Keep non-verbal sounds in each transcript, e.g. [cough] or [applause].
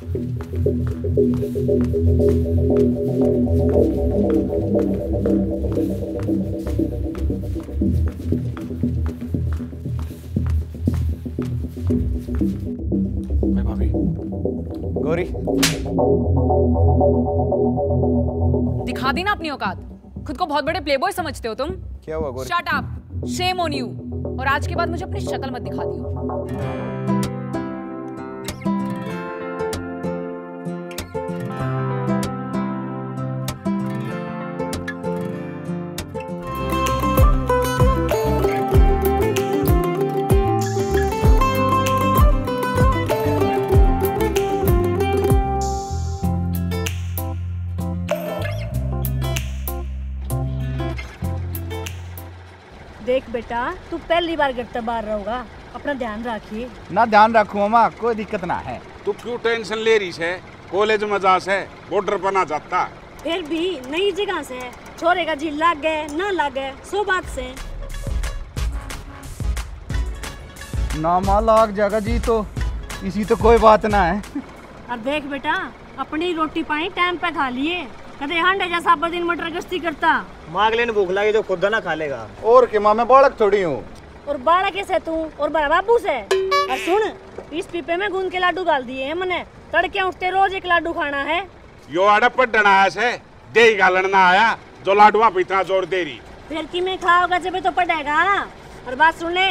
भाई भाभी। गौरी। दिखा दी ना अपनी औकात। खुद को बहुत बड़े प्लेबॉय समझते हो तुम। क्या हुआ Gauri? Shut up shame on you और आज के बाद मुझे अपनी शक्ल मत दिखा दियो। देख बेटा तू पहली बार घर से बाहर रहोगा। अपना ध्यान रखिए। ना ध्यान रखो मामा कोई दिक्कत ना है। तू क्यों टेंशन ले रही है? कॉलेज में जा से बॉर्डर पर ना जाता। फिर भी नई जगह से छोरे का जी लग गए ना लग गए सो बात से नामा लाग जाएगा जी तो इसी तो कोई बात ना है। और देख बेटा अपनी रोटी पानी टाइम पे खा लिए। कदे हांडे जैसा आप दिन मटर गश्ती करता। मांगले ने भूख लगी तो खुद ना खा लेगा। और के माँ मैं बालक थोड़ी हूँ। और बाड़ा कैसे तू? और बड़ा बाबू से? और सुन इस पीपे में गूंद के लाडू डाल दिए हैं मैंने। तड़के उठते रोज एक लाडू खाना है। यो आड़े पढ़ना आया से दे गालन ना आया जो लाडुआ पे इतना ज़ोर दे रही फिर कि में खाओगा जब तो पड़ेगा और बात सुन ले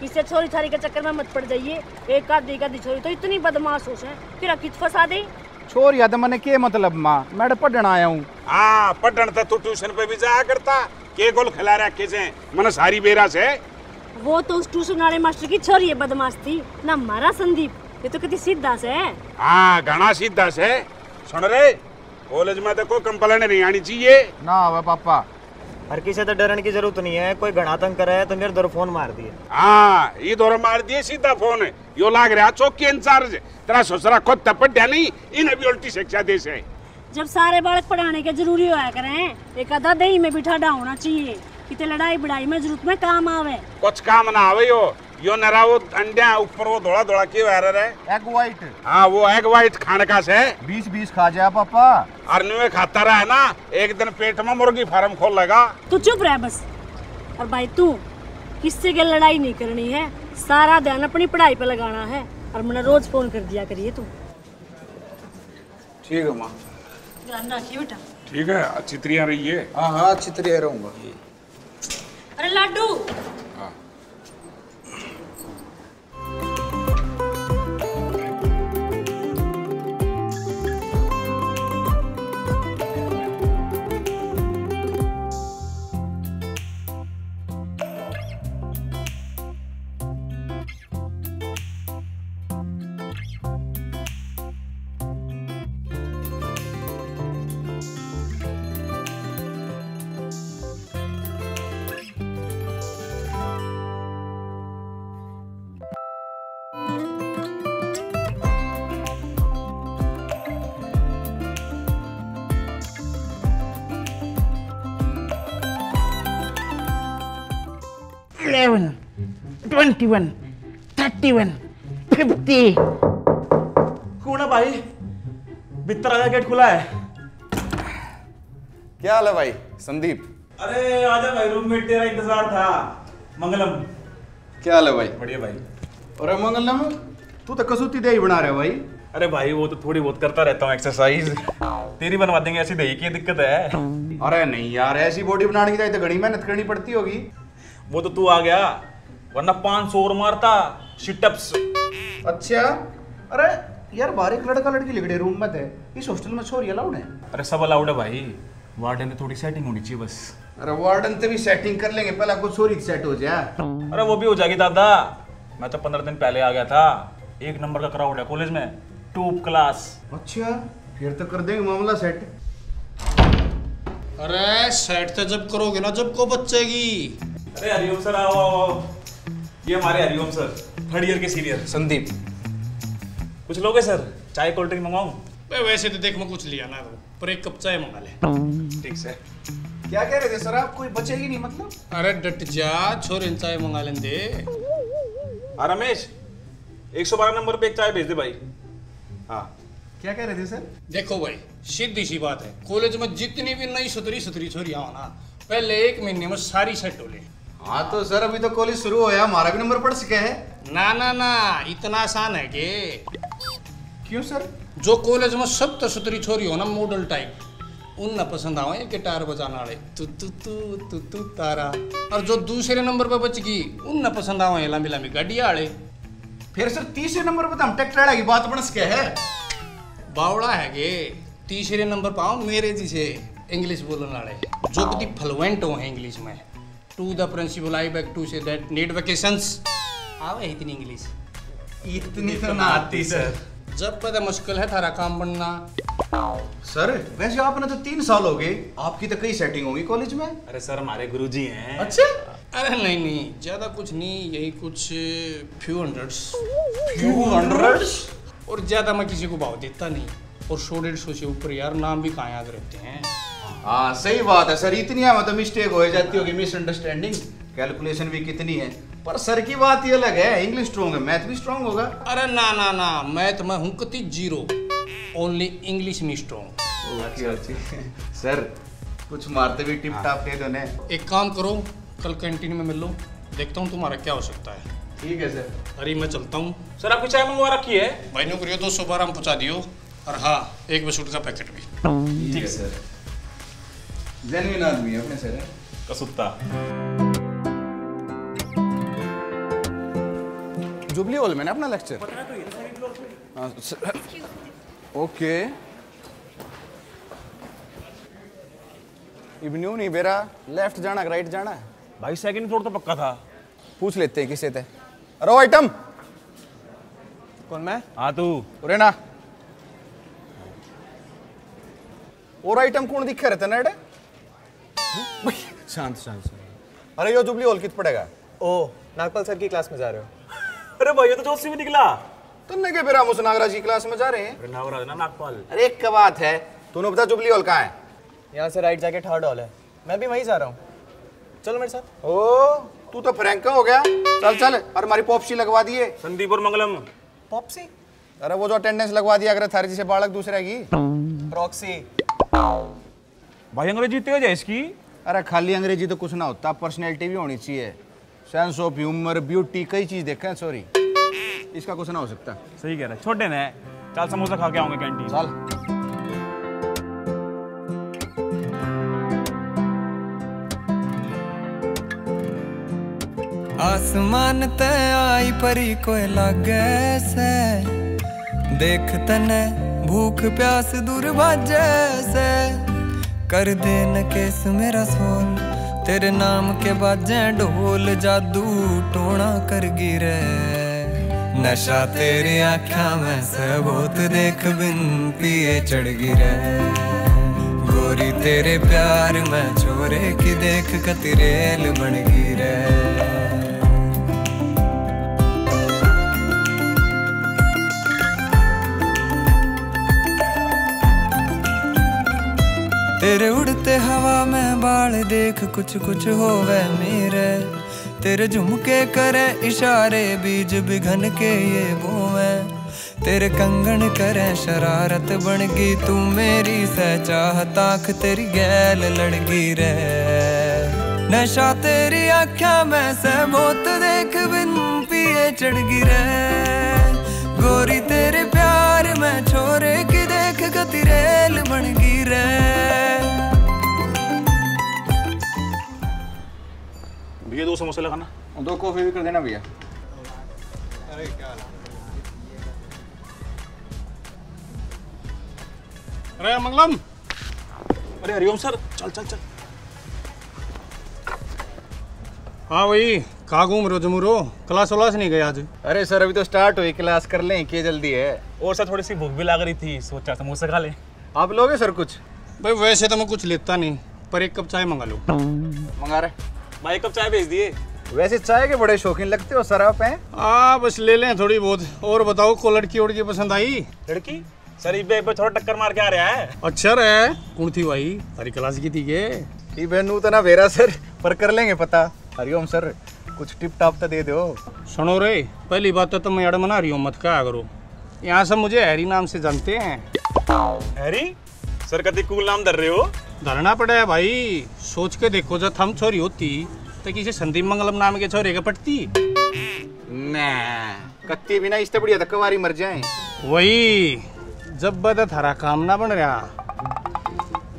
किसे छोरी छारी के चक्कर में मत पड़ जाइए। एक आधी एक आधी छोरी तो इतनी बदमाश हो है फिर कित फंसा दे। छोर याद मैंने के मतलब माँ? मैं पढ़ना आया हूँ। हाँ पढ़न तो तू ट्यूशन पे भी जाया करता। के गोल खिला रखे से मैंने सारी बेरा से। वो तो उस ट्यूशन वाले मास्टर की छोरी है बदमाश थी। ना मारा संदीप ये तो कितनी सीधा से है। हाँ घना सीधा से। सुन रहे कॉलेज में तो कोई कंप्लेन नहीं आनी चाहिए। ना पापा हर किसी तो डरने की ज़रूरत नहीं है। कोई घना तंग करे तो मेरे दर फ़ोन मार दिए। हाँ ये दौर मार दिए सीधा फ़ोन है। यो लाग रहा चौकी इंचार्ज तेरा ससुरा खुद तपड्या नहीं इन्हें भी उल्टी शिक्षा दे से जब सारे बालक पढ़ाने के ज़रूरी होया करें एक आधा दही में बिठा डा होना चाहिए। कितने लड़ाई बड़ाई में ज़रूरत में काम आवे। कुछ काम ना आवे यो। यो नरा वो अंडिया ऊपर वो धोला धोला के आ रहा है एग वाइट हाँ वो एग वाइट खाने का से? बीस बीस खा जाए पापा। अरनू में खाता रहा है ना एक दिन पेट में मुर्गी फार्म खोल लेगा। तू चुप रह बस। और भाई तू किससे के लड़ाई नहीं करनी है? सारा ध्यान अपनी पढ़ाई पे लगाना है। और मैंने रोज फ़ोन कर दिया करिए तू। ठीक है माँ। ध्यान रखिए बेटा। ठीक है अच्छी तरह रहिए। हाँ हाँ अच्छी तरह रहूँगा। अरे लाडू। हाँ। 21, भाई? गेट खुला है। क्या हाल है भाई? संदीप? अरे आजा भाई तेरा इंतज़ार था। मंगलम। क्या हाल है भाई? बढ़िया भाई। अरे मंगलम तू तो कसूती दही बना रहे हो भाई। अरे भाई वो तो थोड़ी बहुत करता रहता हूँ एक्सरसाइज तेरी बनवा देंगे ऐसी दही की दिक्कत है। अरे नहीं यार ऐसी बॉडी बनाने की तो, तो घड़ी मेहनत करनी पड़ती होगी। वो तो तू आ गया। वरना पाँच सौ और मारता सिटअप्स अच्छा? अरे यार बाहर एक लड़का लड़की लिखड़े रूम में थे। इस हॉस्टल में छोरी अलाउड है? अरे सब अलाउड है भाई। वार्डन थोड़ी सेटिंग होनी चाहिए बस। अरे वार्डन से भी सेटिंग कर लेंगे पहले कुछ छोरी सेट हो जाए। अरे वो भी हो जाएगी दादा। मैं तो पंद्रह दिन पहले आ गया था। एक नंबर का क्राउड है कॉलेज में। टॉप क्लास अच्छा फिर तो कर देंगे मामला सेट अरे सेट तो जब करोगे ना जब को बचेगी? अरे हरिओम सर आओ आओ। ये हमारे हरिओम सर थर्ड ईयर के सीनियर संदीप। कुछ लोगे सर? चाय कोल्ड ड्रिंक मंगवाऊं बे वैसे तो देख मैं कुछ लिया ना तो पर एक कप चाय मंगा ले। ठीक से। क्या कह रहे थे सर आप? कोई बचेगी नहीं मतलब? अरे डट जा छोरे चाय मंगा लें दे हाँ रमेश 112 नंबर पे एक चाय भेज दे भाई। हाँ। क्या कह रहे थे सर? देखो भाई सीधी सी बात है कॉलेज में जितनी भी नई सुतरी सुतरी छोरी आओ ना पहले एक महीने में सारी सेट हो ले। हाँ तो सर अभी तो कॉलेज शुरू होया हमारा भी नंबर पड़ सके है। ना ना ना इतना आसान है कि। क्यों सर? जो कॉलेज में सब तो सुतरी छोरी हो ना मॉडल टाइप उन ना पसंद आवे गिटार बजाने वाले। तू तू तू तू तू तारा। और जो दूसरे नंबर पे बच गई उन ना पसंद आवे लंबी लंबी गाड़िया वाले। फिर सर तीसरे नंबर पर तो हम ट्रैक्टर वाला की बात बन सके है। बावड़ा है गे तीसरे नंबर पाओ मेरे जिसे इंग्लिश बोलने वाले। जो कति फ्लुएंट हैं इंग्लिश में। To the principal I back to say that need vacations आवे इतनी इंग्लिश इतनी तो ना आती सर जब पता मुश्किल है थारा काम बनना। सर वैसे आपने तो तीन साल हो गए। आपकी तो कई सेटिंग होगी कॉलेज में। अरे सर हमारे गुरुजी हैं। अच्छा? अरे नहीं नहीं ज़्यादा कुछ नहीं यही कुछ फ्यू हंड्रेड्स फ्यू हंड्रेड्स और ज़्यादा मैं किसी को भाव देता नहीं। और सौ डेढ़ सौ से ऊपर यार नाम भी कहाँ याद रहते हैं? हाँ सही बात है सर। इतनी हमें तो मिस्टेक हो जाती होगी मिसअंडरस्टैंडिंग कैलकुलेशन भी कितनी है। पर सर की बात ये अलग है। इंग्लिश स्ट्रॉन्ग है मैथ भी स्ट्रॉन्ग होगा। अरे ना ना ना। मैथ में हूँ कति ज़ीरो ओनली इंग्लिश नहीं स्ट्रॉन्ग सर कुछ मारते भी टिप टाप दे दो ने। एक काम करो कल कैंटीन में मिल। लो देखता हूँ तुम्हारा क्या हो सकता है। ठीक है सर। अरे मैं चलता हूँ। सर आपकी चाय मंगवा रखी है? भाई नौकरी दो सौ बारह हम पहुँचा दियो। और हाँ एक बिस्कुट का पैकेट भी। ठीक है सर। जेन्युइन आदमी है अपने सर कसुत्ता जुबली हॉल में ना अपना लेक्चर ओके। इवन्यू नहीं बेरा लेफ़्ट जाना राइट जाना? है भाई सेकंड फ्लोर तो पक्का था। पूछ लेते हैं किसे थे अरे आइटम कौन मैं? हाँ तू। उरे ना। और आइटम कौन दिखे रहते नेड़े [laughs] शांत शांत शांत। अरे यो जुबली हॉल कित पड़ेगा? ओ नागपाल सर की क्लास में जा रहे हो। [laughs] अरे भाई ये तो जोशी में निकला। तुमने के बेरा मुझ नागराज की क्लास में जा रहे हैं? अरे नागराज ना नागपाल? अरे एक क्या बात है। तूने बता जुबली हॉल कहाँ है? यहाँ से राइट जाके थर्ड हॉल है। मैं भी वहीं जा रहा हूँ। चलो मेरे साथ। ओ तू तो फ्रैंका हो गया। चल चल और हमारी पॉपसी लगवा दिए। संदीप और मंगलम। पॉप्सी? अरे वो जो अटेंडेंस लगवा दिया अगर थारी जैसे बालक दूसरे की। प्रॉक्सी भाई अंग्रेज़ी तेज है इसकी। अरे खाली अंग्रेज़ी तो कुछ ना होता पर्सनैलिटी भी होनी चाहिए। सेंस ऑफ़ ह्यूमर ब्यूटी कई चीज़ देखे हैं सॉरी इसका कुछ ना हो सकता। सही कह रहा है छोटे ने चल समोसा खा के आऊँगे कैंटीन चल। आसमान ते आई परी कोई लागे से। देख तने भूख प्यास दूर भाजे से। कर दे न केस मेरा सोल तेरे नाम के बाजे ढोल जादू टोना कर गिरे। नशा तेरी आख्या में सबूत देख बिन पिए चढ़ गिरे। गोरी तेरे प्यार में छोरे की देख कतिरेल बन गिरे। तेरे उड़ते हवा में बाल देख कुछ कुछ होवे मेरे। तेरे झुमके करे इशारे, बीज बिघन के ये बोवे। तेरे कंगन करे शरारत बनगी, तू मेरी सहचाह ताक तेरी गैल लड़गी रे। नशा तेरी आख्या में सह बहुत देख बिन पिए चढ़ गिरे गोरी तेरे प्यार में छोरे की दो समोसे लगाना। दो कॉफ़ी भी कर देना भैया। अरे मंगलम। अरे हरिओम सर चल चल चल। हाँ भाई कहाँ घूम रहे हो जमुरो? क्लास वलास नहीं गए आज? अरे सर अभी तो स्टार्ट हुई क्लास कर लें क्या जल्दी है। और सर थोड़ी सी भूख भी लग रही थी सोचा समोसे खा ले। आप लोगे सर कुछ? भाई वैसे तो मैं कुछ लेता नहीं पर एक कप चाय मंगा लो। मंगा रहे भाई कप चाय भेज दिए? वैसे चाय के बड़े शौकीन लगते हो सर आप हैं हाँ बस ले लें थोड़ी बहुत। और बताओ को लड़की उड़की पसंद आई? लड़की? सर इस पे थोड़ा टक्कर मार के आ रहा है। अच्छा है? कौन थी भाई? तारी क्लास की थी के बहनू तो ना वेरा सर पर कर लेंगे पता। हरिओम सर कुछ टिप टाप तो दे दो। सुनो रे पहली बात तो तुम यार मना रही हो मत क्या करो। यहाँ सब मुझे हैरी नाम से जानते हैं। हैरी? सर कति कूल नाम धर रहे हो? धरना पड़ा है भाई। सोच के देखो जब हम छोरी होती तो किसी संदीप मंगलम नाम के छोरे के पटती। मैं कत्ती बिना इससे बढ़िया धक्का मारी मर जाए। वही जब बदा थारा काम ना बन रहा।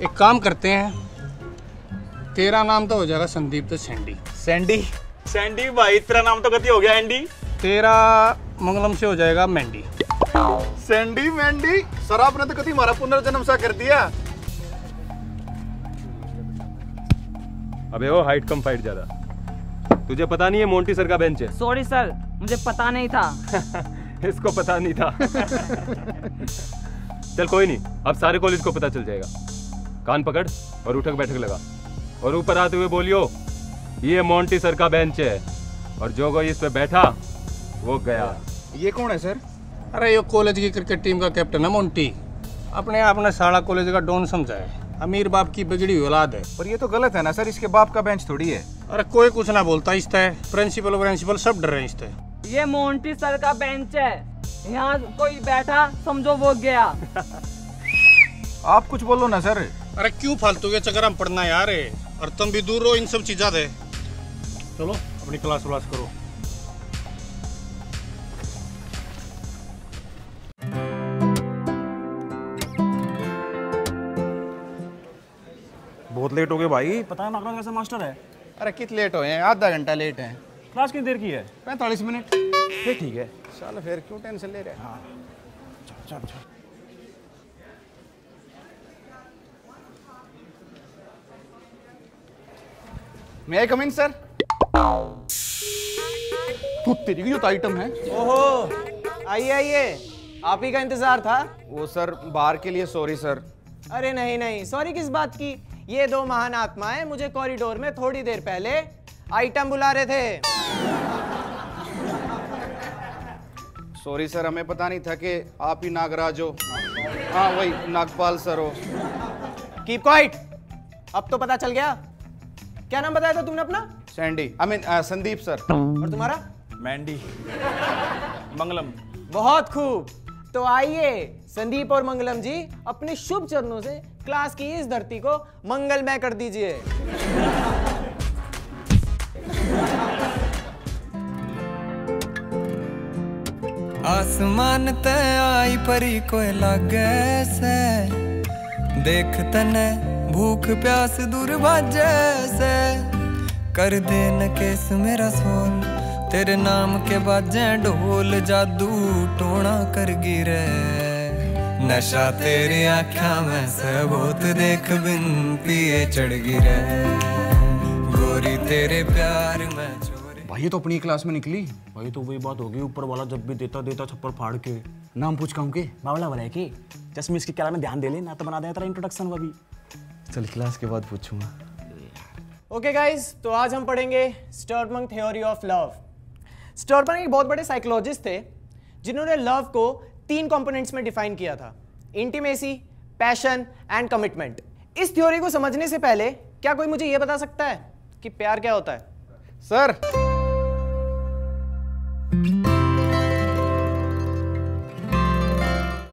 एक काम करते हैं तेरा नाम तो हो जाएगा संदीप तो सैंडी। सैंडी? सैंडी भाई तेरा नाम तो कति हो गया एंडी। तेरा मंगलम से हो जाएगा मैंडी। सैंडी मैंडी। सर आपने तो कभी हमारा पुनर्जन्म सा कर दिया। अबे हो हाइट कम फाइट ज़्यादा। तुझे पता नहीं है मोंटी सर का बेंच है? सॉरी सर मुझे पता नहीं था। [laughs] इसको पता नहीं था। [laughs] चल कोई नहीं अब सारे कॉलेज को पता चल जाएगा। कान पकड़ और उठक बैठक लगा। और ऊपर आते हुए बोलियो ये मोंटी सर का बेंच है। और जो कोई इस पे बैठा वो गया। ये कौन है सर अरे ये कॉलेज की क्रिकेट टीम का कैप्टन है मोंटी। अपने आप ने साड़ा कॉलेज का डॉन समझा है। अमीर बाप की बिगड़ी हुई औलाद है। पर ये तो गलत है ना सर इसके बाप का बेंच थोड़ी है। अरे कोई कुछ ना बोलता इस है प्रिंसिपल प्रिंसिपल सब डर रहे हैं इस है ये मोन्टी सर का बेंच है। यहाँ कोई बैठा समझो वो गया। [laughs] आप कुछ बोलो ना सर। अरे क्यों फालतू के चक्कर हम पढ़ना यार और तुम भी दूर रहो इन सब चीजा दे चलो अपनी क्लास व्लास करो। बहुत लेट हो गए भाई। पता है नागरा कैसा मास्टर है? अरे कित लेट हो हैं? आधा घंटा लेट है। क्लास कितनी देर की है? पैंतालीस मिनट। फिर ठीक है। चल फिर क्यों टेंशन ले रहे हैं? हाँ। चल चल मैं कम इन सर तू तेरी की जो आइटम है। ओहो आइए आइए। आप ही का इंतज़ार था? वो सर बाहर के लिए सॉरी सर अरे नहीं नहीं सॉरी किस बात की? ये दो महान आत्माएँ मुझे कॉरिडोर में थोड़ी देर पहले आइटम बुला रहे थे। सॉरी सर हमें पता नहीं था कि आप ही नागराज हो। हाँ वही नागपाल सर हो। कीप क्वाइट अब तो पता चल गया। क्या नाम बताया था तुमने अपना? Sandy I mean Sandeep sir और तुम्हारा? मैंडी मंगलम। बहुत खूब। तो आइए संदीप और मंगलम जी अपने शुभ चरणों से क्लास की इस धरती को मंगलमय कर दीजिए। आसमान ते आई परी कोई लागे से। देख तने भूख प्यास दूर भाजे से। कर दे न केस मेरा सोल तेरे नाम के बाजे ढोल जादू टोना कर गिरे। नशा तेरी आख्या में से बहुत देख बिन पिए चढ़ गिरे। गोरी तेरे प्यार में भाई ये तो अपनी क्लास में निकली। भाई तो वही बात होगी ऊपर वाला जब भी देता देता छप्पर फाड़ के। नाम पूछ कहूँ के? बावला बना की जस्ट इसकी क्या में ध्यान दे ले ना तो बना दे तेरा इंट्रोडक्शन वो भी। चल क्लास के बाद पूछूँगा। ओके गाइस तो आज हम पढ़ेंगे Sternberg theory of love Sternberg एक बहुत बड़े साइकोलॉजिस्ट थे जिन्होंने लव को तीन कंपोनेंट्स में डिफाइन किया था। इंटीमेसी पैशन एंड कमिटमेंट इस थ्योरी को समझने से पहले क्या कोई मुझे यह बता सकता है कि प्यार क्या होता है? सर